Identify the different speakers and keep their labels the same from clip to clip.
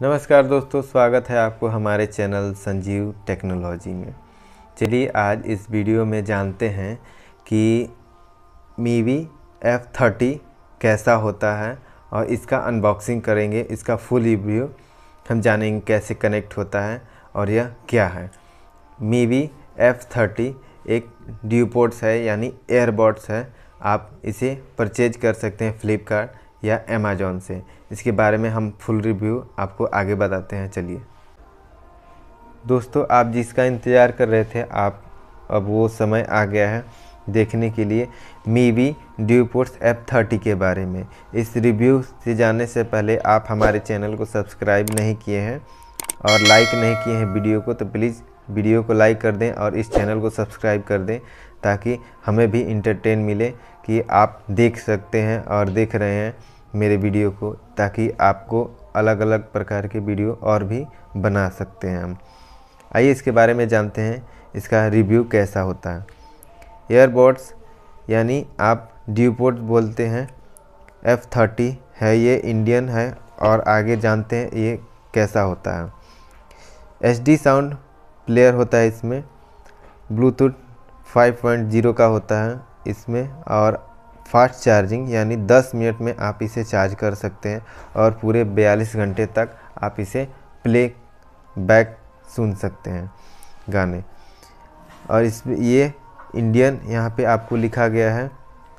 Speaker 1: नमस्कार दोस्तों, स्वागत है आपको हमारे चैनल संजीव टेक्नोलॉजी में। चलिए आज इस वीडियो में जानते हैं कि मीवी एफ़ थर्टी कैसा होता है और इसका अनबॉक्सिंग करेंगे, इसका फुल रिव्यू हम जानेंगे कैसे कनेक्ट होता है और यह क्या है। मीवी एफ़ थर्टी एक ड्यूपोर्ट्स है, यानी एयरबॉड्स है। आप इसे परचेज कर सकते हैं फ्लिपकार्ट या अमेज़ोन से। इसके बारे में हम फुल रिव्यू आपको आगे बताते हैं, चलिए। दोस्तों, आप जिसका इंतज़ार कर रहे थे, आप, अब वो समय आ गया है देखने के लिए। मीवी ड्यूपोर्ट्स एप थर्टी के बारे में। इस रिव्यू से जानने से पहले आप हमारे चैनल को सब्सक्राइब नहीं किए हैं और लाइक नहीं किए हैं वीडियो को तो प्लीज़ वीडियो को लाइक कर दें और इस चैनल को सब्सक्राइब कर दें ताकि हमें भी इंटरटेन मिले कि आप देख सकते हैं और देख रहे हैं। मेरे वीडियो को, ताकि आपको अलग अलग प्रकार के वीडियो और भी बना सकते हैं हम। आइए इसके बारे में जानते हैं, इसका रिव्यू कैसा होता है। एयरबोड्स, यानी आप ड्यूपोर्ट बोलते हैं, एफ़ थर्टी है, ये इंडियन है, और आगे जानते हैं ये कैसा होता है। एच डी साउंड प्लेयर होता है इसमें, ब्लूटूथ 5.0 का होता है इसमें, और फास्ट चार्जिंग, यानी 10 मिनट में आप इसे चार्ज कर सकते हैं और पूरे 42 घंटे तक आप इसे प्ले बैक सुन सकते हैं गाने। और इस ये इंडियन, यहाँ पे आपको लिखा गया है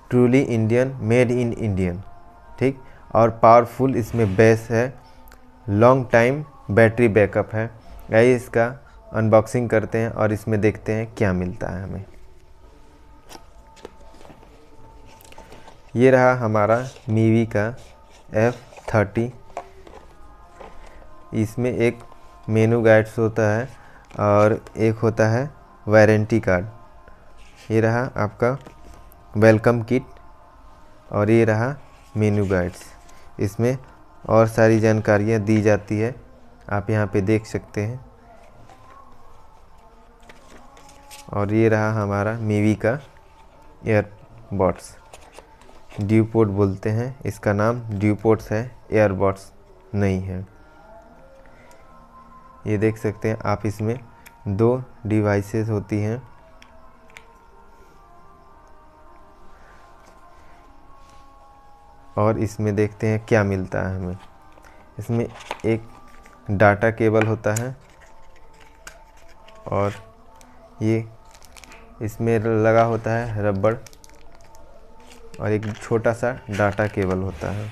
Speaker 1: truly Indian made in Indian ठीक? और पावरफुल इसमें बेस है लॉन्ग टाइम बैटरी बैकअप है। आइए इसका अनबॉक्सिंग करते हैं और इसमें देखते हैं क्या मिलता है हमें। ये रहा हमारा मीवी का एफ़ थर्टी। इसमें एक मेनू गाइड्स होता है और एक होता है वारंटी कार्ड ये रहा आपका वेलकम किट और ये रहा मेनू गाइड्स इसमें और सारी जानकारियाँ दी जाती है। आप यहाँ पे देख सकते हैं। और ये रहा हमारा मीवी का एयरबड्स ड्यूपोर्ट बोलते हैं। इसका नाम ड्यूपोर्ट्स है एयरबड्स नहीं है। ये देख सकते हैं आप इसमें दो डिवाइसेस होती हैं। और इसमें देखते हैं क्या मिलता है हमें। इसमें एक डाटा केबल होता है और ये इसमें लगा होता है रबड़ और एक छोटा सा डाटा केबल होता है।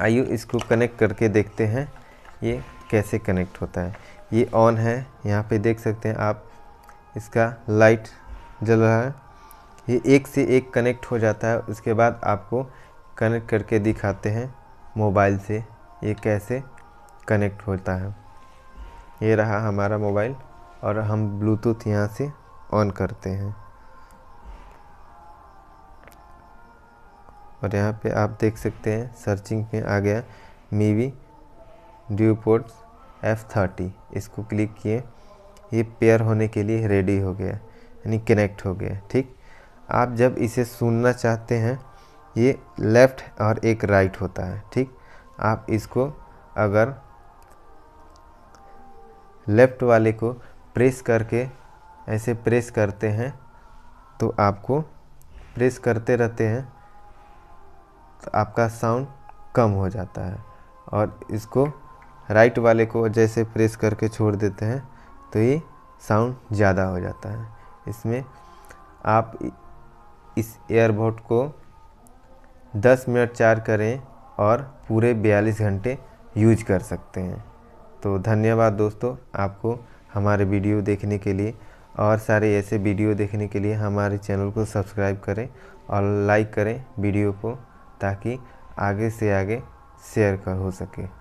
Speaker 1: आइए इसको कनेक्ट करके देखते हैं, ये कैसे कनेक्ट होता है। ये ऑन है, यहाँ पे देख सकते हैं आप, इसका लाइट जल रहा है। ये एक से एक कनेक्ट हो जाता है, उसके बाद आपको कनेक्ट करके दिखाते हैं मोबाइल से, ये कैसे कनेक्ट होता है। ये रहा हमारा मोबाइल और हम ब्लूटूथ यहाँ से ऑन करते हैं। और यहाँ पे आप देख सकते हैं सर्चिंग में आ गया मीवी ड्यूपोर्ट एफ़ थर्टी इसको क्लिक किए, ये पेयर होने के लिए रेडी हो गया, यानी कनेक्ट हो गया, ठीक? आप जब इसे सुनना चाहते हैं, ये लेफ़्ट और एक राइट होता है, ठीक? आप इसको अगर लेफ़्ट वाले को प्रेस करके ऐसे प्रेस करते हैं तो आपको प्रेस करते रहते हैं तो आपका साउंड कम हो जाता है। और इसको राइट वाले को जैसे प्रेस करके छोड़ देते हैं तो ये साउंड ज़्यादा हो जाता है। इसमें आप इस एयरबोट को 10 मिनट चार्ज करें और पूरे 42 घंटे यूज़ कर सकते हैं। तो धन्यवाद दोस्तों आपको हमारे वीडियो देखने के लिए। और सारे ऐसे वीडियो देखने के लिए हमारे चैनल को सब्सक्राइब करें और लाइक करें वीडियो को। ताकि आगे से आगे शेयर कर हो सके।